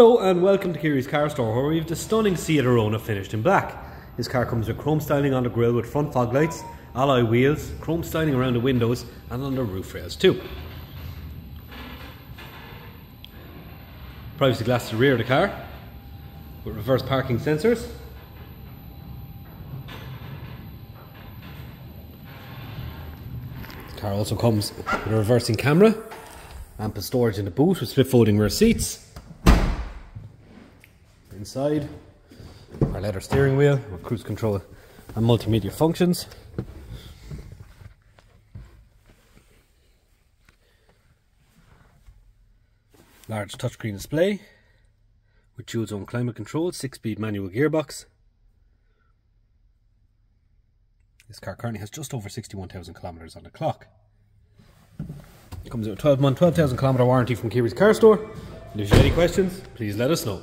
Hello and welcome to Keary's Car Store where we have the stunning Seat Arona finished in black. This car comes with chrome styling on the grille with front fog lights, alloy wheels, chrome styling around the windows and on the roof rails too. Privacy glass to the rear of the car with reverse parking sensors. The car also comes with a reversing camera, ample storage in the boot with split folding rear seats. Inside, our leather steering wheel with cruise control and multimedia functions. Large touchscreen display with dual zone climate control, 6 speed manual gearbox. This car currently has just over 61,000 kilometers on the clock. It comes with a 12 month, 12,000 kilometer warranty from Keary's Car Store. And if you have any questions, please let us know.